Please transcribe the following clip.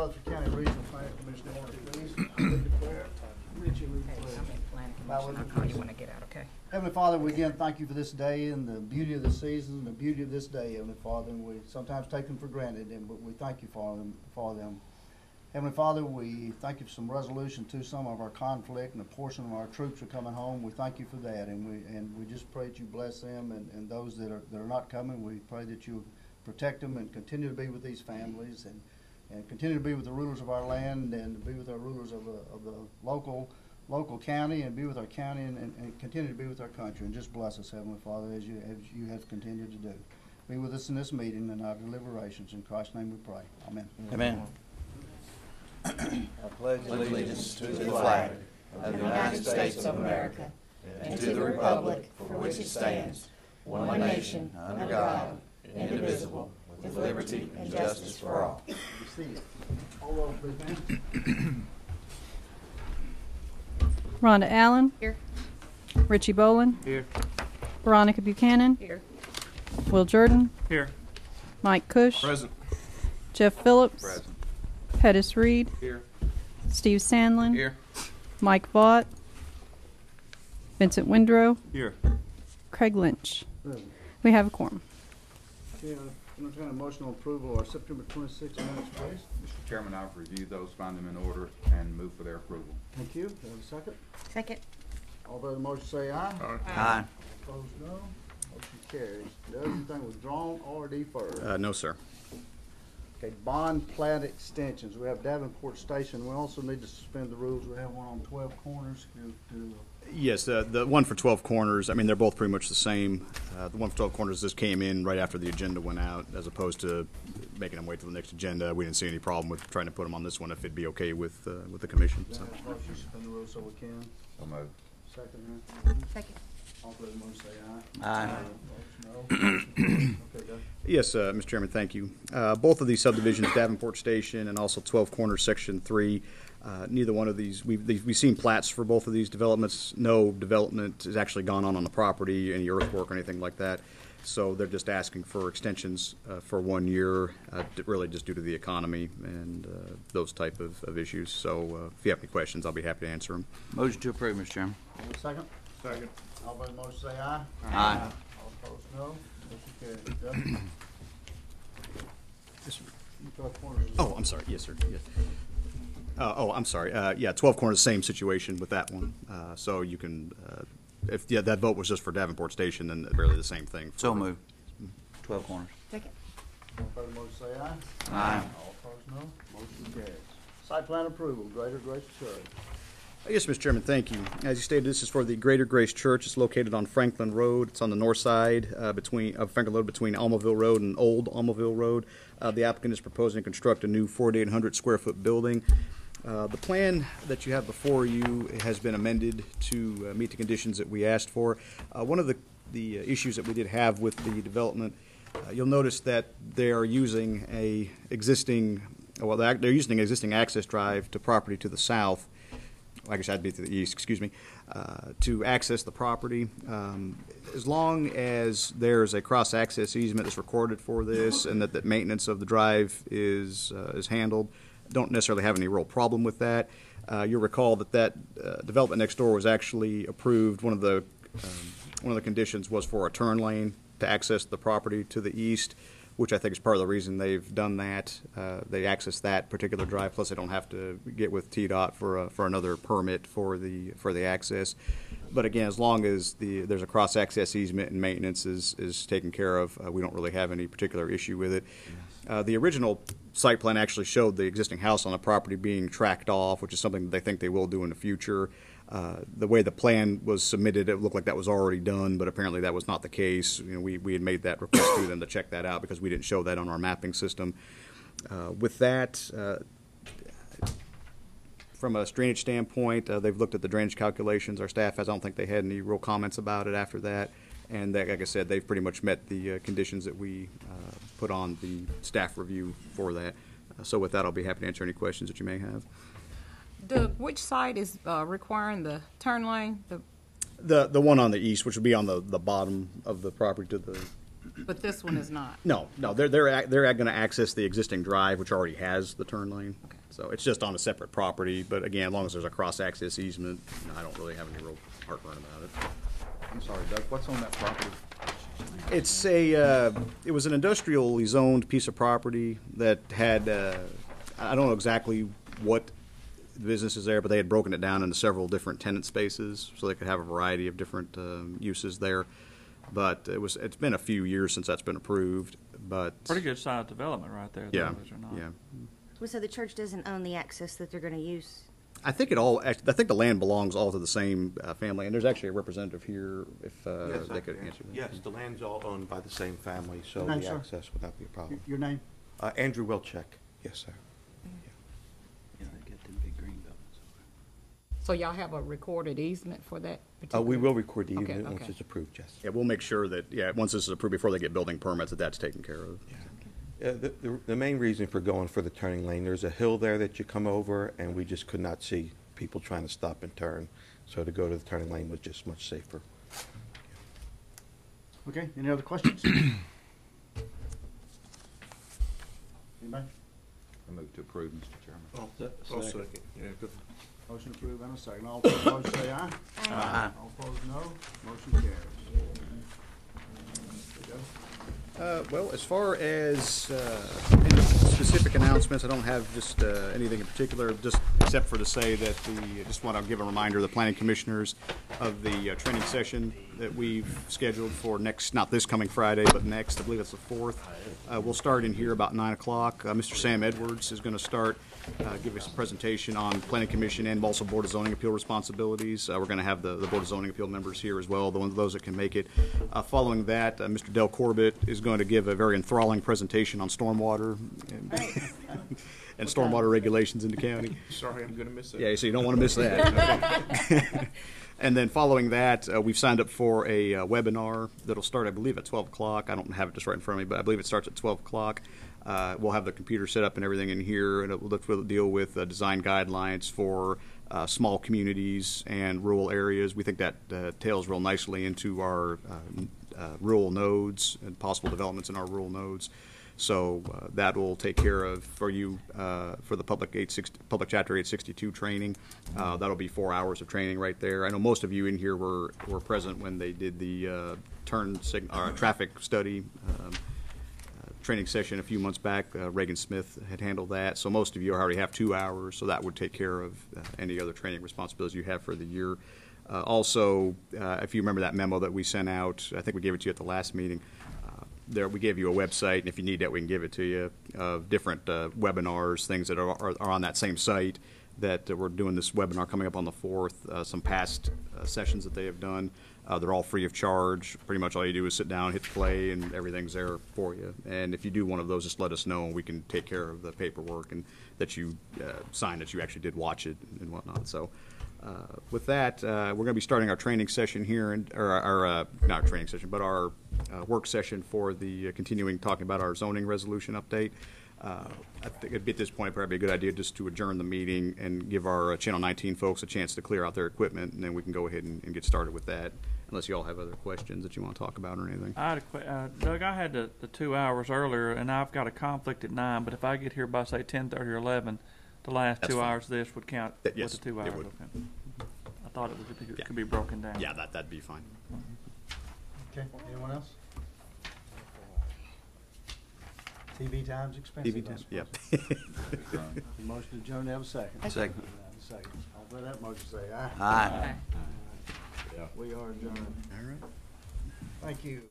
Rutherford County Regional Planning Commission order, please. Lead the prayer. Richie, lead the Okay, prayer. I'm in planning Bow commission. with I'll call you when I get out, okay? Heavenly Father, we again thank you for this day and the beauty of the season, and the beauty of this day, Heavenly Father, and we sometimes take them for granted, and but we thank you for them, for them. Heavenly Father, we thank you for some resolution to some of our conflict and a portion of our troops are coming home. We thank you for that, and we and we just pray that you bless them and, and those that are that are not coming. We pray that you protect them and continue to be with these families and and continue to be with the rulers of our land and to be with our rulers of the of the local local county and be with our county and, and, and continue to be with our country and just bless us, Heavenly Father, as you as you have continued to do. Be with us in this meeting and our deliberations. In Christ's name we pray. Amen. Amen. I pledge allegiance to the flag of the United States of America and to the republic for which it stands, one nation, under God, indivisible, with liberty and justice for all. Be seated. All roll, please, ma'am. Rhonda Allen. Here. Richie Bolin. Here. Veronica Buchanan. Here. Will Jordan. Here. Mike Cush. Present. Jeff Phillips. Present. Pettis Reed. Here. Steve Sandlin. Here. Mike Vaught. Vincent Windrow. Here. Craig Lynch. Present. We have a quorum. Okay, uh, entertain a motion on approval of September twenty-sixth minutes, please. Mr. Chairman, I've reviewed those, find them in order, and move for their approval. Thank you. Do I have a second? Second. All those in motion say aye. Aye. Opposed, no. Motion carries. Does anything withdrawn or deferred? Uh, no, sir. Okay, bond plat extensions. We have Davenport Station. We also need to suspend the rules. We have one on twelve corners. Do, do, Yes, the, the one for 12 Corners, I mean, they're both pretty much the same. Uh, the one for 12 Corners just came in right after the agenda went out, as opposed to making them wait till the next agenda. We didn't see any problem with trying to put them on this one if it'd be okay with, uh, with the commission. So. have motion to suspend the rules so we can? So moved. Second, huh? Second. All those in motion say aye. Aye. Opposed, no. Okay, Doug. Yes, uh, Mr. Chairman, thank you. Uh, both of these subdivisions, Davenport Station and also 12 Corners, Section 3, uh, neither one of these, we've, they've- we've seen plats for both of these developments. No development has actually gone on on the property, any earthwork or anything like that. So they're just asking for extensions uh, for one year, uh, d- really just due to the economy and uh, those type of, of issues. So uh, if you have any questions, I'll be happy to answer them. Motion to approve, Mr. Chairman. Have a Second? Second. All those in motion say aye. Aye. All opposed, no. Motion carries. Doug? Twelve corners. is- Oh, I'm sorry. Yes, sir. Yes. Uh, oh, I'm sorry. Uh, yeah, 12 Corners, same situation with that one. Uh, so you can, uh, if yeah, that vote was just for Davenport Station, then really the same thing. So moved. Twelve corners. Second. All in favor the motion say aye. Aye. All opposed, no. Motion carries. Site plan approval, Greater Grace Church. Yes, Mr. Chairman, thank you. As you stated, this is for the Greater Grace Church. It's located on Franklin Road. It's on the north side uh, between of Franklin Road between Almaville Road and Old Almaville Road. Uh, the applicant is proposing to construct a new 4,800 square foot building. Uh, the plan that you have before you has been amended to uh, meet the conditions that we asked for. Uh, one of the the issues that we did have with the development, uh, you'll notice that they are using a existing well, they're using an existing access drive to property to the south I guess that'd be to the east, excuse me, uh, to access the property. Um, As long as there's a cross-access easement that's recorded for this and that the maintenance of the drive is, uh, is handled, don't necessarily have any real problem with that. Uh, You'll recall that that uh, development next door was actually approved. One of the, um, one of the conditions was for a turn lane to access the property to the east which I think is part of the reason they've done that. Uh, they access that particular drive, plus they don't have to get with TDOT for a, for another permit for the for the access. But again, as long as the there's a cross access easement and maintenance is is taken care of, uh, we don't really have any particular issue with it. Uh, the original site plan actually showed the existing house on the property being tracked off, which is something that they think they will do in the future. Uh, the way the plan was submitted, it looked like that was already done, but apparently that was not the case. You know, we, we had made that request to them to check that out because we didn't show that on our mapping system. Uh, with that, uh, from a drainage standpoint, uh, they've looked at the drainage calculations. Our staff has, I don't think they had any real comments about it after that. And they, like I said, they've pretty much met the uh, conditions that we put on the staff review for that. So with that, I'll be happy to answer any questions that you may have. Doug, which side is uh, requiring the turn lane? The The the one on the east, which would be on the, the bottom of the property to the But this one is not. No, no, they're, they're, ac- they're going to access the existing drive, which already has the turn lane. Okay. So it's just on a separate property, but again, as long as there's a cross-access easement, you know, I don't really have any real heartburn about it. I'm sorry, Doug, what's on that property? It's a, uh, it was an industrially zoned piece of property that had, uh, I don't know exactly what business is there, but they had broken it down into several different tenant spaces, so they could have a variety of different um, uses there. But it was, it's been a few years since that's been approved, but. Pretty good sized development right there. Yeah, though, is there not? yeah. Well, so the church doesn't own the access that they're going to use? I think it all, act- I think the land belongs all to the same uh, family, and there's actually a representative here if uh, Yes, I they could can. answer that. Yes, the land's all owned by the same family, so Name, the sir? access would not be a problem. Your name? Uh, Andrew Wilczek, yes, sir. So y'all have a recorded easement for that Uh, particular? we will record the Okay, easement once okay. it's approved, yes. Yeah, we'll make sure that, yeah, once this is approved, before they get building permits, that that's taken care of. Uh, the, the, the main reason for going for the turning lane, there's a hill there that you come over, and we just could not see people trying to stop and turn. So to go to the turning lane was just much safer. Okay, any other questions? Anybody? I move to approve, Mr. Chairman. I'll second. Motion approved and a second. All those opposed say aye. Aye. All opposed, no. Motion carries. There you go. Uh, Well, as far as uh, any specific announcements, I don't have just uh, anything in particular, just except for to say that the, I just want to give a reminder, the planning commissioners of the uh, training session that we've scheduled for next, not this coming Friday, but next, I believe it's the 4th. Uh, We'll start in here about 9 o'clock. Uh, Mr. Sam Edwards is going to start, uh, give us a presentation on planning commission and also Board of Zoning Appeal responsibilities. Uh, We're going to have the the Board of Zoning Appeal members here as well, the ones, those that can make it. Uh, Following that, uh, Mr. Del Corbett is going to give a very enthralling presentation on stormwater and and stormwater regulations in the county. Sorry, I'm gonna miss it. Yeah, so you don't want to miss that. And then following that, uh, we've signed up for a uh, webinar that'll start, I believe, at 12 o'clock. I don't have it just right in front of me, but I believe it starts at 12 o'clock. Uh, We'll have the computer set up and everything in here, and it will deal with design guidelines for uh, small communities and rural areas. We think that uh, tails real nicely into our uh, rural nodes and possible developments in our rural nodes. So uh, that will take care of for you, uh, for the public 860, public chapter 862 training. Uh, That'll be four hours of training right there. I know most of you in here were, were present when they did the uh, turn sig, or traffic study um, uh, training session a few months back. Uh, Reagan Smith had handled that. So most of you already have two hours, so that would take care of uh, any other training responsibilities you have for the year. Uh, Also, uh, if you remember that memo that we sent out, I think we gave it to you at the last meeting, uh, there, we gave you a website, and if you need that, we can give it to you, of different uh, webinars, things that are, are are on that same site, that uh, we're doing this webinar coming up on the 4th, uh, some past uh, sessions that they have done. Uh, They're all free of charge. Pretty much all you do is sit down, hit play, and everything's there for you. And if you do one of those, just let us know, and we can take care of the paperwork and that you uh, sign that you actually did watch it and whatnot. So uh, with that, uh, we're going to be starting our training session here, and or our, uh, not our training session, but our uh, work session for the uh, continuing talking about our zoning resolution update. Uh, I think it'd be at this point probably a good idea just to adjourn the meeting and give our uh, Channel 19 folks a chance to clear out their equipment, and then we can go ahead and, and get started with that, unless you all have other questions that you want to talk about or anything. I had a que- uh, Doug, I had the, the two hours earlier, and I've got a conflict at nine. But if I get here by say ten thirty or eleven, the last That's two fine. hours of this would count That- yes, with the two it hours. would. Okay. I thought it was it Yeah. could be broken down. Yeah, that, that'd be fine. Okay, anyone else? TV time's expensive. TV I time, suppose. yep. Motion to adjourn, have a second. Second. Second. All for that motion, say aye. Aye. We are adjourned. All right. Thank you.